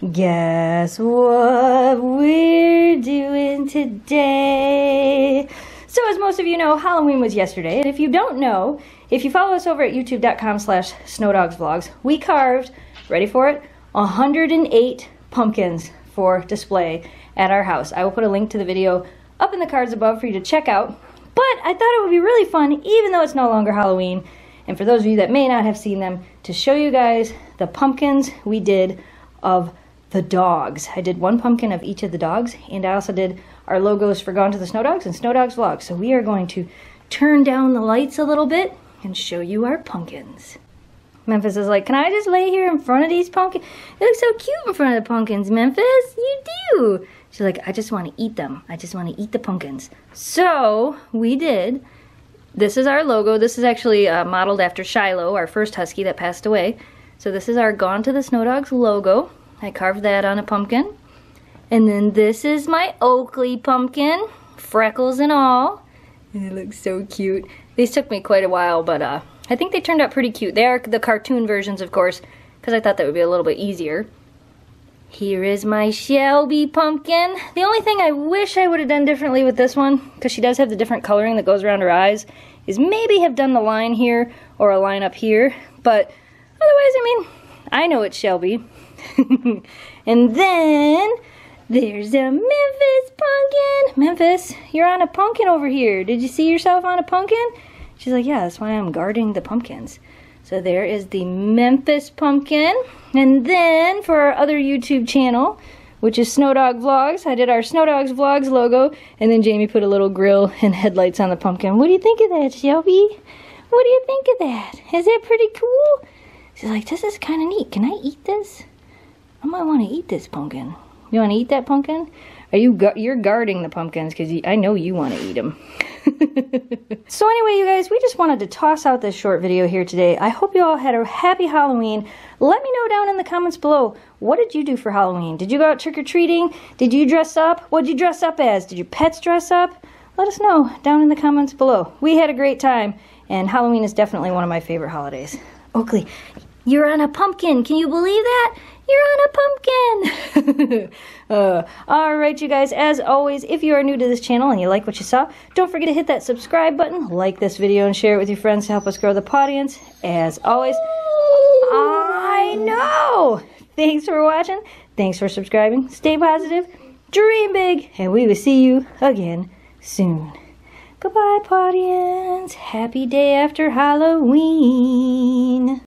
Guess what we're doing today? So as most of you know, Halloween was yesterday. And if you don't know, if you follow us over at youtube.com slash snowdogsvlogs, we carved, ready for it, 108 pumpkins for display at our house. I will put a link to the video up in the cards above for you to check out. But I thought it would be really fun, even though it's no longer Halloween, and for those of you that may not have seen them, to show you guys the pumpkins we did of the dogs. I did one pumpkin of each of the dogs, and I also did our logos for Gone to the Snow Dogs and Snow Dogs Vlog. So we are going to turn down the lights a little bit and show you our pumpkins. Memphis is like, can I just lay here in front of these pumpkins? They look so cute in front of the pumpkins, Memphis. You do. She's like, I just want to eat them. I just want to eat the pumpkins. So we did. This is our logo. This is actually uh, modeled after Shiloh, our first husky that passed away. So this is our Gone to the Snow Dogs logo. I carved that on a pumpkin. And then this is my Oakley pumpkin, freckles and all. And it looks so cute. These took me quite a while, but uh, I think they turned out pretty cute. They are the cartoon versions, of course, because I thought that would be a little bit easier. Here is my Shelby pumpkin. The only thing I wish I would have done differently with this one, because she does have the different coloring that goes around her eyes, is maybe have done the line here or a line up here. But otherwise, I mean, I know it's Shelby. and then there's a Memphis pumpkin. Memphis, you're on a pumpkin over here. Did you see yourself on a pumpkin? She's like, yeah, that's why I'm guarding the pumpkins. So there is the Memphis pumpkin. And then for our other YouTube channel, which is Snow Dog Vlogs, I did our Snow Dogs Vlogs logo, and then Jamie put a little grill and headlights on the pumpkin. What do you think of that, Shelby? What do you think of that? Is that pretty cool? She's like, this is kind of neat. Can I eat this? I might want to eat this pumpkin. You want to eat that pumpkin? Are you gu you're guarding the pumpkins because I know you want to eat them. so anyway, you guys, we just wanted to toss out this short video here today. I hope you all had a happy Halloween. Let me know down in the comments below, what did you do for Halloween? Did you go out trick-or-treating? Did you dress up? What did you dress up as? Did your pets dress up? Let us know down in the comments below. We had a great time, and Halloween is definitely one of my favorite holidays. Oakley, you're on a pumpkin. Can you believe that? You're on a pumpkin! uh, Alright, you guys, as always, if you are new to this channel and you like what you saw, don't forget to hit that subscribe button, like this video, and share it with your friends to help us grow the pawdience. As always, I know! Thanks for watching. Thanks for subscribing. Stay positive. Dream big. And we will see you again soon. Goodbye, pawdience. Happy day after Halloween.